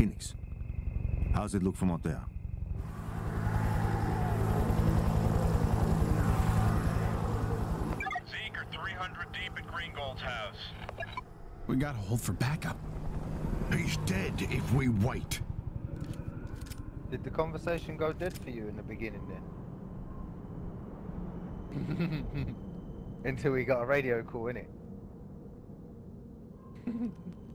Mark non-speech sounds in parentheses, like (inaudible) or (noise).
Phoenix, how's it look from out there? Zeke 300 deep at Greengold's house. We gotta hold for backup. He's dead if we wait. Did the conversation go dead for you in the beginning then? (laughs) Until we got a radio call in it. (laughs)